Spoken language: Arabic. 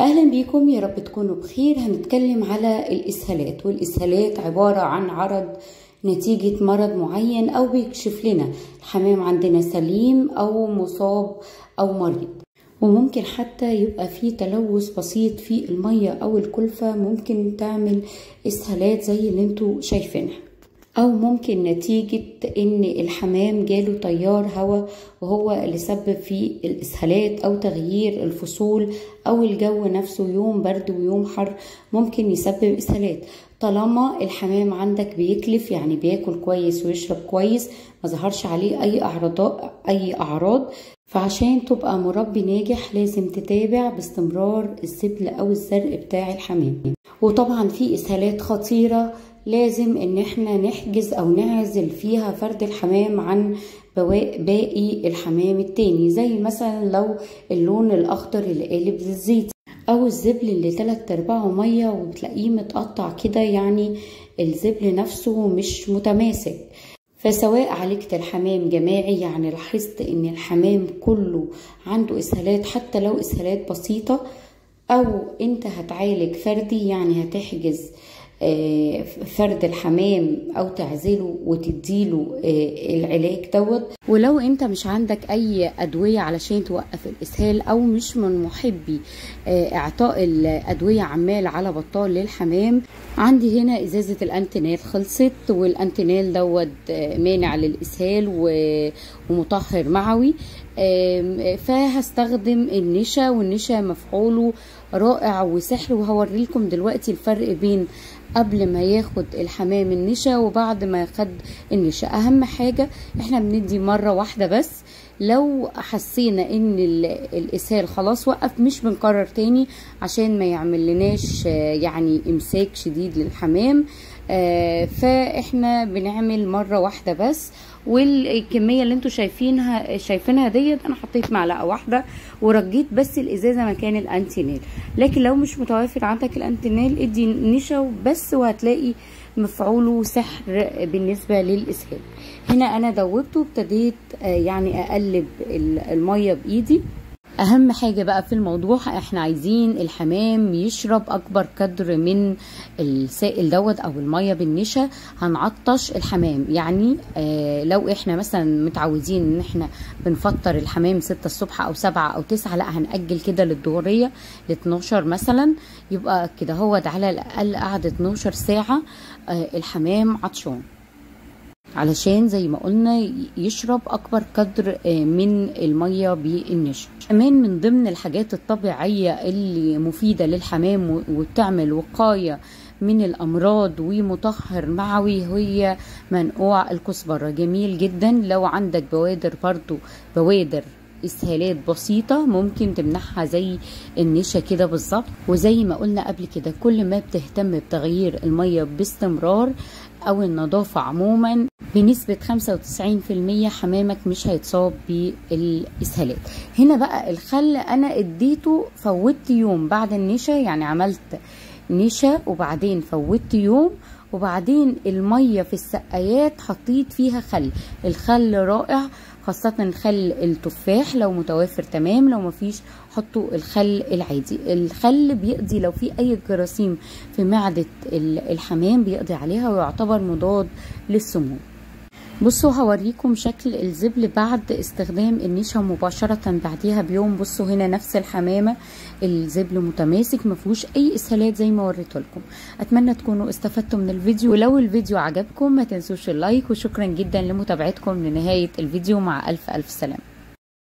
أهلا بيكم. يا رب تكونوا بخير. هنتكلم على الإسهالات والإسهالات عبارة عن عرض نتيجة مرض معين أو بيكشف لنا الحمام عندنا سليم أو مصاب أو مريض. وممكن حتى يبقى في تلوث بسيط في المية أو الكلفة ممكن تعمل إسهالات زي اللي أنتوا شايفينها. أو ممكن نتيجة إن الحمام جاله تيار هواء وهو اللي سبب في الإسهالات أو تغيير الفصول أو الجو نفسه يوم برد ويوم حر ممكن يسبب إسهالات. طالما الحمام عندك بيكلف يعني بياكل كويس ويشرب كويس ما ظهرش عليه أي اعراض أي أعراض. فعشان تبقى مربي ناجح لازم تتابع باستمرار السبل أو الزرق بتاع الحمام. وطبعا في إسهالات خطيرة لازم إن إحنا نحجز أو نعزل فيها فرد الحمام عن باقي الحمام التاني زي مثلا لو اللون الأخضر اللي قالب للزيت أو الزبل اللي تلات أرباعه مية وبتلاقيه متقطع كده يعني الزبل نفسه مش متماسك. فسواء عالجت الحمام جماعي يعني لاحظت إن الحمام كله عنده إسهالات حتى لو إسهالات بسيطة أو أنت هتعالج فردي يعني هتحجز. فرد الحمام أو تعزله وتديله العلاج دوت. ولو أنت مش عندك أي أدوية علشان توقف الإسهال أو مش من محبي إعطاء الأدوية عمال على بطال للحمام عندي هنا إزازة الانتينال خلصت والانتينال دوت مانع للإسهال ومطهر معوي. فهستخدم النشا والنشا مفعوله رائع وسحر. وهوري لكم دلوقتي الفرق بين قبل ما ياخد الحمام النشا وبعد ما خد النشا. أهم حاجة إحنا بندي مرة واحدة بس لو حسينا إن الإسهال خلاص وقف مش بنكرر تاني عشان ما يعمل لناش يعني إمساك شديد للحمام فإحنا بنعمل مرة واحدة بس. والكمية اللي أنتوا شايفينها شايفينها ديت أنا حطيت معلقة واحدة ورجيت بس الإزازة مكان الانتينال لكن لو مش متوافر عندك الانتينال ادي نشا بس وهتلاقي مفعوله سحر بالنسبة للإسهال. هنا أنا دوبته وابتديت يعني أقلب المية بإيدي أهم حاجة بقى في الموضوع إحنا عايزين الحمام يشرب أكبر قدر من السائل دوت أو المية بالنشا هنعطش الحمام. يعني آه لو إحنا مثلا متعودين إن إحنا بنفطر الحمام 6 الصبح أو 7 أو 9 لأ هنأجل كده للظهريه ل 12 مثلا يبقى كده هو على الأقل قعد 12 ساعة آه الحمام عطشان. علشان زي ما قلنا يشرب أكبر قدر من المية بالنشا. كمان من ضمن الحاجات الطبيعية اللي مفيدة للحمام وبتعمل وقاية من الأمراض ومطهر معوي هي منقوع الكزبرة. جميل جدا. لو عندك بوادر برضو بوادر إسهالات بسيطة ممكن تمنعها زي النشا كده بالظبط. وزي ما قلنا قبل كده كل ما بتهتم بتغيير المية باستمرار أو النظافة عموما بنسبة 95% حمامك مش هيتصاب بالإسهالات. هنا بقى الخل أنا اديته فوتت يوم بعد النشا يعني عملت نشا وبعدين فوتت يوم وبعدين المية في السقايات حطيت فيها خل. الخل رائع خاصة الخل التفاح لو متوافر تمام لو مفيش حطوا الخل العادي. الخل بيقضي لو في أي جراثيم في معدة الحمام بيقضي عليها ويعتبر مضاد للسموم. بصوا هوريكم شكل الزبل بعد استخدام النشا مباشرة بعديها بيوم. بصوا هنا نفس الحمامة الزبل متماسك مفيهوش أي إسهالات زي ما وريته لكم. أتمنى تكونوا استفدتوا من الفيديو. ولو الفيديو عجبكم ما تنسوش اللايك وشكرا جدا لمتابعتكم لنهاية الفيديو. مع ألف ألف سلامة.